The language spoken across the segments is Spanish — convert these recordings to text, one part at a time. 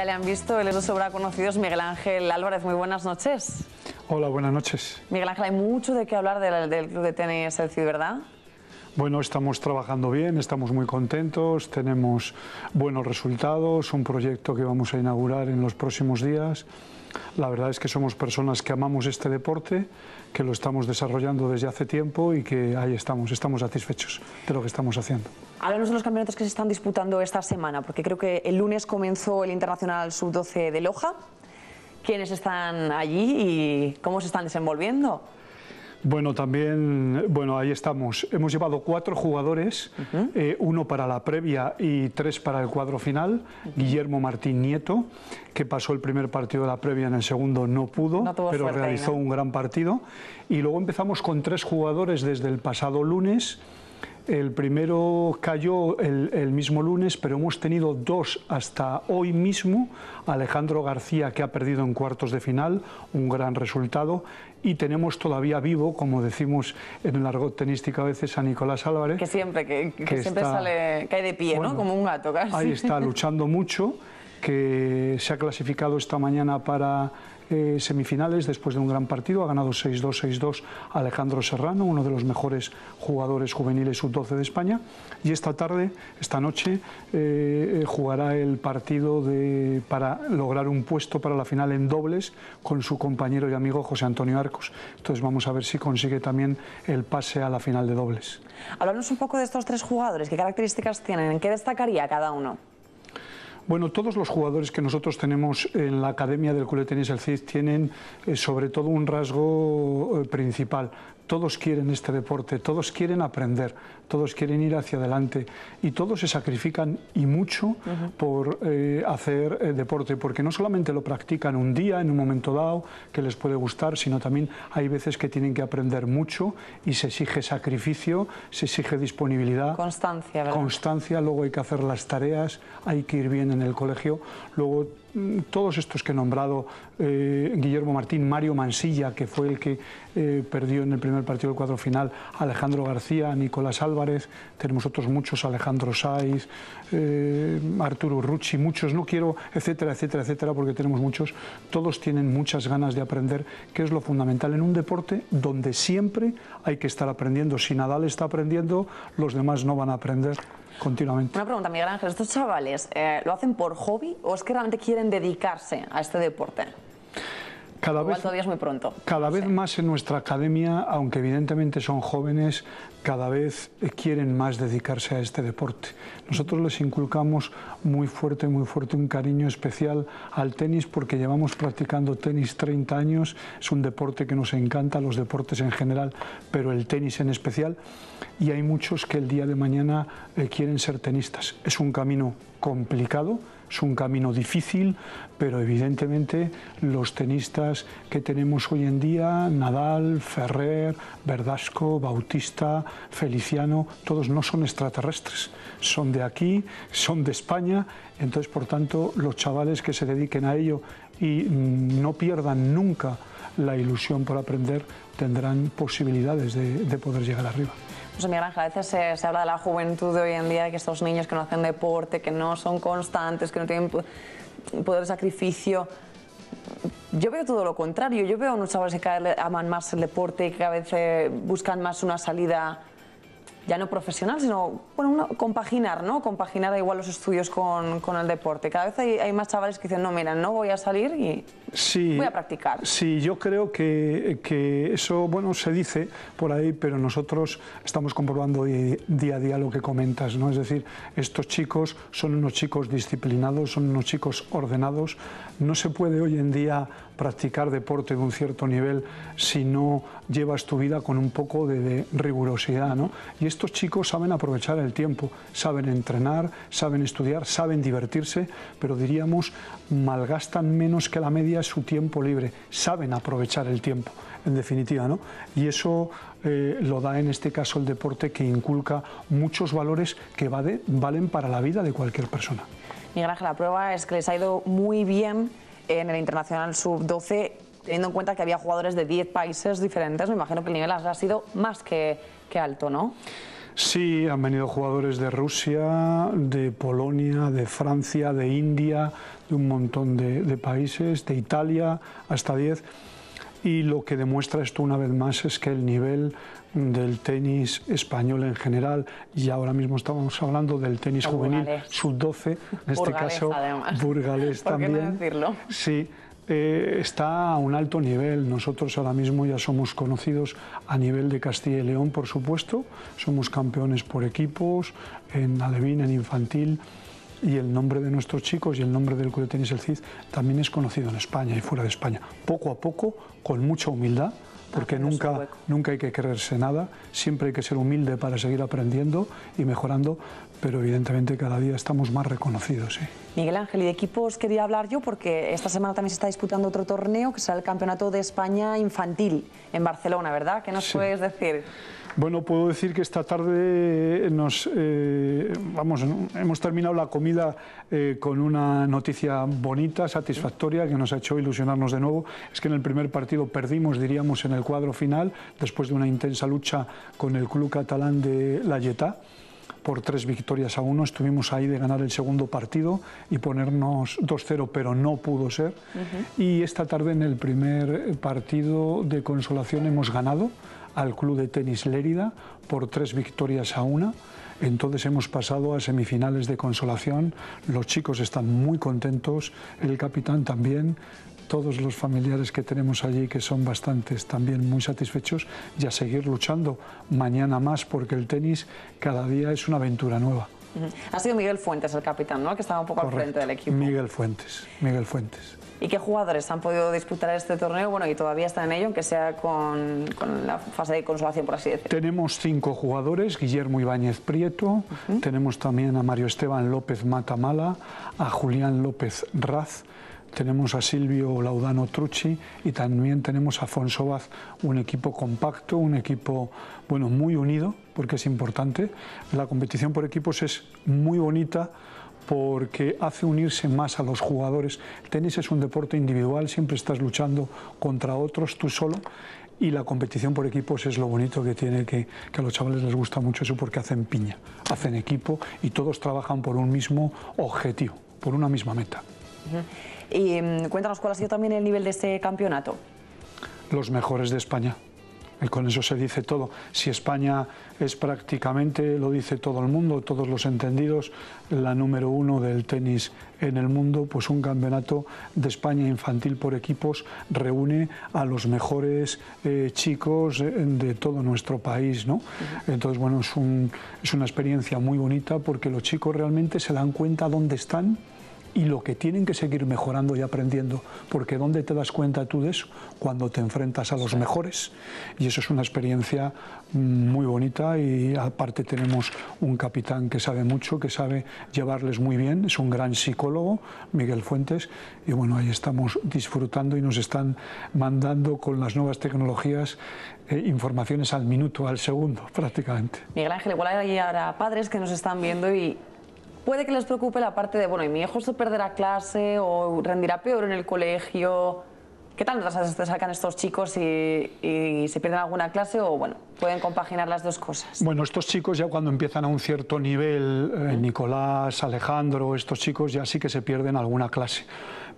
Ya le han visto, él es sobra conocidos, Miguel Ángel Álvarez. Muy buenas noches. Hola, buenas noches. Miguel Ángel, hay mucho de qué hablar del, del club de tenis El Cid, ¿verdad? Bueno, estamos trabajando bien, estamos muy contentos, tenemos buenos resultados, un proyecto que vamos a inaugurar en los próximos días. La verdad es que somos personas que amamos este deporte, que lo estamos desarrollando desde hace tiempo y que ahí estamos, estamos satisfechos de lo que estamos haciendo. Háblanos de los campeonatos que se están disputando esta semana, porque creo que el lunes comenzó el Internacional Sub-12 de Loja. ¿Quiénes están allí y cómo se están desenvolviendo? Bueno, también, bueno, ahí estamos. Hemos llevado cuatro jugadores, eh, uno para la previa y tres para el cuadro final. Guillermo Martín Nieto, que pasó el primer partido de la previa, en el segundo no pudo, pero realizó un gran partido. Y luego empezamos con tres jugadores desde el pasado lunes el primero cayó el, mismo lunes, pero hemos tenido dos hasta hoy mismo. Alejandro García, que ha perdido en cuartos de final, un gran resultado. Y tenemos todavía vivo, como decimos en el argot tenístico a veces, a Nicolás Álvarez. Que siempre, que, siempre sale, cae de pie, ¿no? Como un gato casi. Ahí está, luchando mucho, que se ha clasificado esta mañana para eh, semifinales después de un gran partido. Ha ganado 6-2, 6-2 Alejandro Serrano, uno de los mejores jugadores juveniles sub-12 de España. Y esta tarde, esta noche, eh, jugará el partido de, para lograr un puesto para la final en dobles con su compañero y amigo José Antonio Arcos. Entonces vamos a ver si consigue también el pase a la final de dobles. Háblanos un poco de estos tres jugadores, qué características tienen, en qué destacaría cada uno. Bueno, todos los jugadores que nosotros tenemos en la Academia del Club de Tenis El Cid tienen eh, sobre todo un rasgo eh, principal. Todos quieren este deporte, todos quieren aprender, todos quieren ir hacia adelante y todos se sacrifican y mucho por eh, hacer deporte, porque no solamente lo practican un día, en un momento dado, que les puede gustar, sino también hay veces que tienen que aprender mucho y se exige sacrificio, se exige disponibilidad. Constancia, ¿verdad? Constancia, luego hay que hacer las tareas, hay que ir bien en el colegio. Luego, mm, todos estos que he nombrado, eh, Guillermo Martín, Mario Mansilla, que fue el que eh, perdió en el primer partido del cuadro final, Alejandro García, Nicolás Álvarez, tenemos otros muchos, Alejandro Saiz, eh, Arturo Rucci, muchos, no quiero, etcétera, etcétera, etcétera, porque tenemos muchos, todos tienen muchas ganas de aprender, que es lo fundamental en un deporte donde siempre hay que estar aprendiendo. Si Nadal está aprendiendo, los demás no van a aprender continuamente. Una pregunta, Miguel Ángel, ¿estos chavales eh, lo hacen por hobby o es que realmente quieren dedicarse a este deporte? Cada vez, todavía es muy pronto. Cada vez más en nuestra academia, aunque evidentemente son jóvenes, cada vez quieren más dedicarse a este deporte. Nosotros les inculcamos muy fuerte, muy fuerte un cariño especial al tenis porque llevamos practicando tenis 30 años. Es un deporte que nos encanta, los deportes en general, pero el tenis en especial. Y hay muchos que el día de mañana eh, quieren ser tenistas. Es un camino complicado es un camino difícil, pero evidentemente los tenistas que tenemos hoy en día, Nadal, Ferrer, Verdasco, Bautista, Feliciano, todos no son extraterrestres, son de aquí, son de España, entonces por tanto los chavales que se dediquen a ello y no pierdan nunca la ilusión por aprender tendrán posibilidades de, poder llegar arriba. Pues Miguel Ángel, a veces se, habla de la juventud de hoy en día, de que estos niños que no hacen deporte, que no son constantes, que no tienen poder de sacrificio. Yo veo todo lo contrario. Yo veo a unos chavales que cada vez aman más el deporte y que a veces buscan más una salida ya no profesional, sino bueno, compaginar, ¿no? Compaginar igual los estudios con, con el deporte. Cada vez hay, hay, más chavales que dicen, no, mira, no voy a salir y sí, voy a practicar. Sí, yo creo que, que, eso, bueno, se dice por ahí, pero nosotros estamos comprobando día a día lo que comentas, ¿no? Es decir, estos chicos son unos chicos disciplinados, son unos chicos ordenados. No se puede hoy en día practicar deporte de un cierto nivel si no llevas tu vida con un poco de, rigurosidad. ¿no? Y estos chicos saben aprovechar el tiempo, saben entrenar, saben estudiar, saben divertirse, pero diríamos malgastan menos que la media su tiempo libre, saben aprovechar el tiempo, en definitiva. ¿no? Y eso eh, lo da en este caso el deporte que inculca muchos valores que valen para la vida de cualquier persona. Miguel Ángel, la prueba es que les ha ido muy bien en el Internacional Sub-12, teniendo en cuenta que había jugadores de 10 países diferentes, me imagino que el nivel ha sido más que, alto, ¿no? Sí, han venido jugadores de Rusia, de Polonia, de Francia, de India, de un montón de países, de Italia, hasta 10 y lo que demuestra esto una vez más es que el nivel del tenis español en general y ahora mismo estamos hablando del tenis juvenil sub-12, en este caso burgalés también. Sí, eh, está a un alto nivel. Nosotros ahora mismo ya somos conocidos a nivel de Castilla y León, por supuesto. Somos campeones por equipos, en alevín, en infantil y el nombre de nuestros chicos y el nombre del Club de Tenis El Cid también es conocido en España y fuera de España. Poco a poco, con mucha humildad, porque nunca, nunca hay que creerse nada, siempre hay que ser humilde para seguir aprendiendo y mejorando, pero evidentemente cada día estamos más reconocidos. ¿sí? Miguel Ángel, y de equipos quería hablar yo porque esta semana también se está disputando otro torneo que será el Campeonato de España Infantil en Barcelona, ¿verdad? ¿Qué nos puedes decir? Bueno, puedo decir que esta tarde nos, eh, vamos, hemos terminado la comida eh, con una noticia bonita, satisfactoria, que nos ha hecho ilusionarnos de nuevo. Es que en el primer partido perdimos, diríamos, en el cuadro final, después de una intensa lucha con el club catalán de La Yeta por tres victorias a uno. Estuvimos ahí de ganar el segundo partido y ponernos 2-0, pero no pudo ser. Y esta tarde en el primer partido de consolación hemos ganado al Club de Tenis Lérida por tres victorias a una. Entonces hemos pasado a semifinales de consolación. Los chicos están muy contentos, el capitán también, todos los familiares que tenemos allí, que son bastantes, también muy satisfechos, y a seguir luchando mañana más, porque el tenis cada día es una aventura nueva. Ha sido Miguel Fuentes el capitán, ¿no? Que estaba un poco al frente del equipo. Miguel Fuentes, Miguel Fuentes. ¿Y qué jugadores han podido disputar este torneo? Bueno, y todavía están en ello, aunque sea con, la fase de consolación, por así decirlo. Tenemos cinco jugadores, Guillermo Ibáñez Prieto, tenemos también a Mario Esteban López Matamala, a Julián López Raz, tenemos a Silvio Laudano Trucci y también tenemos a Afonso Vaz, un equipo compacto, un equipo bueno, muy unido, porque es importante. La competición por equipos es muy bonita porque hace unirse más a los jugadores. El tenis es un deporte individual, siempre estás luchando contra otros, tú solo, y la competición por equipos es lo bonito que tiene, que, a los chavales les gusta mucho eso porque hacen piña, hacen equipo y todos trabajan por un mismo objetivo, por una misma meta. Y mm, cuéntanos cuál ha sido también el nivel de este campeonato. Los mejores de España. Y con eso se dice todo. Si España es prácticamente, lo dice todo el mundo, todos los entendidos, la número uno del tenis en el mundo, pues un campeonato de España infantil por equipos reúne a los mejores eh, chicos de todo nuestro país. ¿no? Entonces, bueno, es, es una experiencia muy bonita porque los chicos realmente se dan cuenta dónde están y lo que tienen que seguir mejorando y aprendiendo, porque ¿dónde te das cuenta tú de eso? Cuando te enfrentas a los mejores. Y eso es una experiencia muy bonita y aparte tenemos un capitán que sabe mucho, que sabe llevarles muy bien, es un gran psicólogo, Miguel Fuentes, y bueno, ahí estamos disfrutando y nos están mandando con las nuevas tecnologías eh, informaciones al minuto, al segundo prácticamente. Miguel Ángel, igual hay ahora padres que nos están viendo y puede que les preocupe la parte de, bueno, ¿y mi hijo se perderá clase o rendirá peor en el colegio? ¿Qué tal notas se sacan estos chicos y, y, se pierden alguna clase o, bueno, pueden compaginar las dos cosas? Bueno, estos chicos ya cuando empiezan a un cierto nivel, eh, Nicolás, Alejandro, estos chicos ya sí que se pierden alguna clase.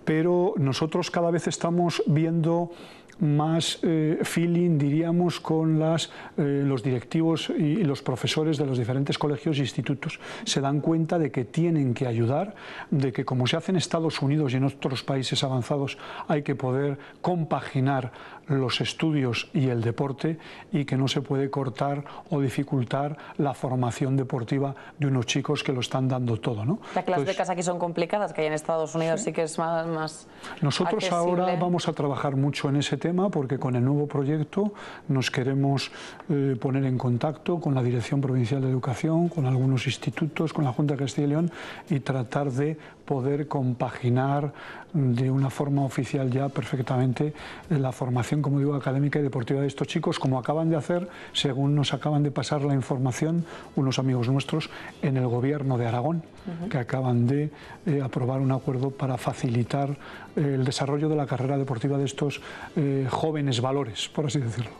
Pero nosotros cada vez estamos viendo más eh, feeling, diríamos, con las, eh, los directivos y, los profesores de los diferentes colegios e institutos. Se dan cuenta de que tienen que ayudar, de que como se hace en Estados Unidos y en otros países avanzados, hay que poder compaginar los estudios y el deporte y que no se puede cortar o dificultar la formación deportiva de unos chicos que lo están dando todo. ¿no? Ya que las becas aquí son complicadas, que hay en Estados Unidos sí, que es más... más Nosotros ahora vamos a trabajar mucho en ese tema porque con el nuevo proyecto nos queremos eh, poner en contacto con la Dirección Provincial de Educación, con algunos institutos, con la Junta de Castilla y León y tratar de poder compaginar de una forma oficial ya perfectamente la formación formación, como digo, académica y deportiva de estos chicos, como acaban de hacer, según nos acaban de pasar la información unos amigos nuestros en el gobierno de Aragón, que acaban de eh, aprobar un acuerdo para facilitar eh, el desarrollo de la carrera deportiva de estos eh, jóvenes valores, por así decirlo.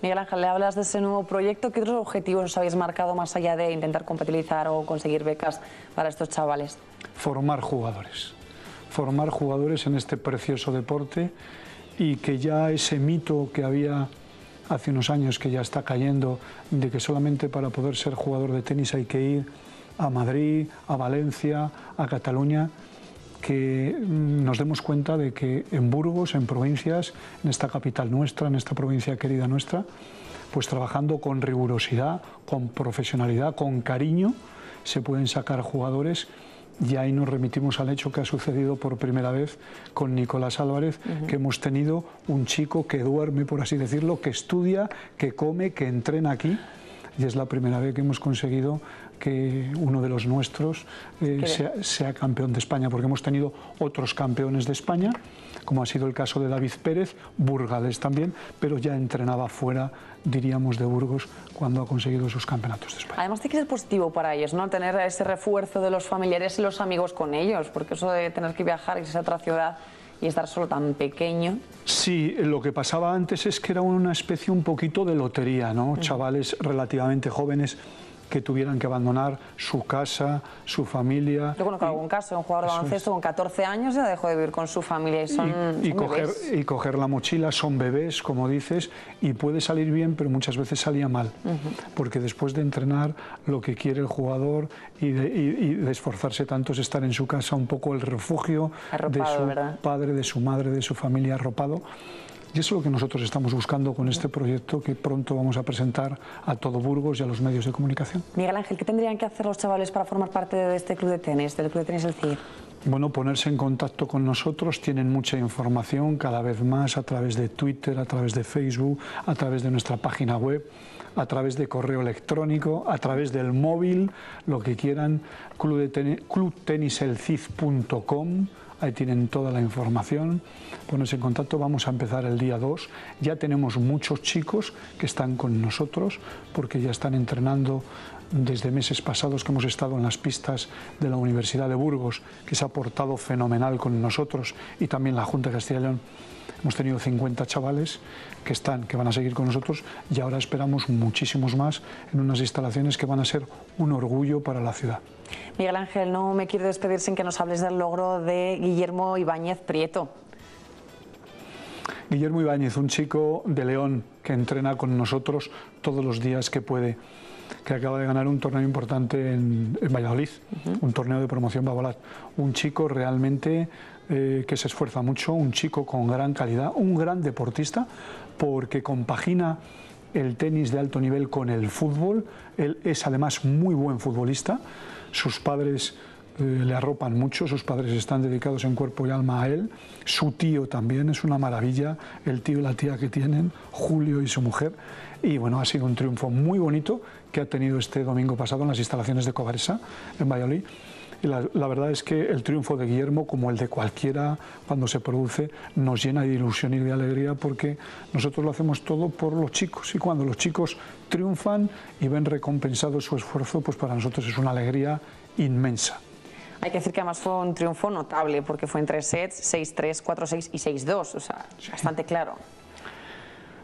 Miguel Ángel, le hablas de ese nuevo proyecto. ¿Qué otros objetivos os habéis marcado más allá de intentar compatibilizar o conseguir becas para estos chavales? Formar jugadores. Formar jugadores en este precioso deporte y que ya ese mito que había hace unos años que ya está cayendo de que solamente para poder ser jugador de tenis hay que ir a Madrid, a Valencia, a Cataluña, que mm, nos demos cuenta de que en Burgos, en provincias, en esta capital nuestra, en esta provincia querida nuestra, pues trabajando con rigurosidad, con profesionalidad, con cariño, se pueden sacar jugadores y ahí nos remitimos al hecho que ha sucedido por primera vez con Nicolás Álvarez, que hemos tenido un chico que duerme, por así decirlo, que estudia, que come, que entrena aquí. Y es la primera vez que hemos conseguido que uno de los nuestros eh, sea, campeón de España, porque hemos tenido otros campeones de España, como ha sido el caso de David Pérez, Burgales también, pero ya entrenaba fuera, diríamos, de Burgos cuando ha conseguido sus campeonatos de España. Además tiene que ser positivo para ellos, ¿no? Tener ese refuerzo de los familiares y los amigos con ellos, porque eso de tener que viajar y irse a otra ciudad y estar solo tan pequeño. Sí, lo que pasaba antes es que era una especie un poquito de lotería, ¿no? Chavales relativamente jóvenes que tuvieran que abandonar su casa, su familia. Yo conozco algún caso, un jugador de baloncesto con 14 años ya dejó de vivir con su familia y son, y, coger, y coger la mochila, son bebés, como dices, y puede salir bien, pero muchas veces salía mal, porque después de entrenar lo que quiere el jugador y de, esforzarse tanto es estar en su casa, un poco el refugio de su padre, de su madre, de su familia arropado. Y eso es lo que nosotros estamos buscando con este proyecto que pronto vamos a presentar a todo Burgos y a los medios de comunicación. Miguel Ángel, ¿qué tendrían que hacer los chavales para formar parte de este club de tenis, del club de tenis El CIR? Bueno, ponerse en contacto con nosotros, tienen mucha información cada vez más a través de Twitter, a través de Facebook, a través de nuestra página web, a través de correo electrónico, a través del móvil, lo que quieran, clubteniselcid.com ahí tienen toda la información, ponerse en contacto, vamos a empezar el día 2, ya tenemos muchos chicos que están con nosotros porque ya están entrenando desde meses pasados que hemos estado en las pistas de la Universidad de Burgos, que se ha portado fenomenal con nosotros y también la Junta de Castilla y León. Hemos tenido 50 chavales que están, que van a seguir con nosotros y ahora esperamos muchísimos más en unas instalaciones que van a ser un orgullo para la ciudad. Miguel Ángel, no me quiero despedir sin que nos hables del logro de Guillermo Ibáñez Prieto. Guillermo Ibáñez, un chico de León que entrena con nosotros todos los días que puede, que acaba de ganar un torneo importante en, Valladolid, un torneo de promoción Babolat. Un chico realmente eh, que se esfuerza mucho, un chico con gran calidad, un gran deportista, porque compagina el tenis de alto nivel con el fútbol. Él es además muy buen futbolista. Sus padres eh, le arropan mucho, sus padres están dedicados en cuerpo y alma a él. Su tío también es una maravilla, el tío y la tía que tienen, Julio y su mujer. Y bueno, ha sido un triunfo muy bonito que ha tenido este domingo pasado en las instalaciones de Covaresa, en Valladolid. Y la, verdad es que el triunfo de Guillermo, como el de cualquiera cuando se produce, nos llena de ilusión y de alegría porque nosotros lo hacemos todo por los chicos. Y cuando los chicos triunfan y ven recompensado su esfuerzo, pues para nosotros es una alegría inmensa. Hay que decir que además fue un triunfo notable porque fue en tres sets, 6-3, 4-6 y 6-2, o sea, bastante claro.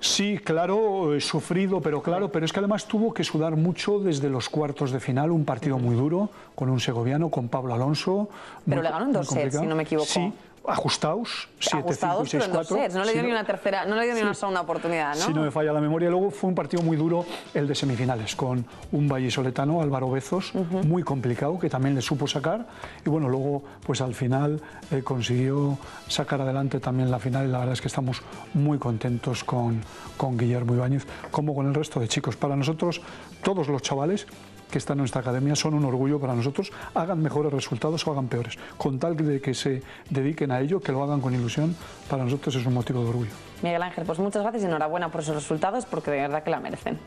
Sí, claro, he sufrido, pero claro, pero es que además tuvo que sudar mucho desde los cuartos de final, un partido muy duro con un segoviano, con Pablo Alonso. Pero le ganó en dos sets, si no me equivoco. Sí, ajustados, 7 5 6 4 no le dio ni una tercera, no le dio ni una segunda oportunidad, ¿no? Si no me falla la memoria, luego fue un partido muy duro el de semifinales con un vallisoletano, Álvaro Bezos, muy complicado que también le supo sacar y bueno, luego pues al final eh, consiguió sacar adelante también la final y la verdad es que estamos muy contentos con, con Guillermo Ibáñez como con el resto de chicos. Para nosotros todos los chavales que están en nuestra academia son un orgullo para nosotros, hagan mejores resultados o hagan peores. Con tal de que se dediquen a ello, que lo hagan con ilusión, para nosotros es un motivo de orgullo. Miguel Ángel, pues muchas gracias y enhorabuena por esos resultados porque de verdad que la merecen.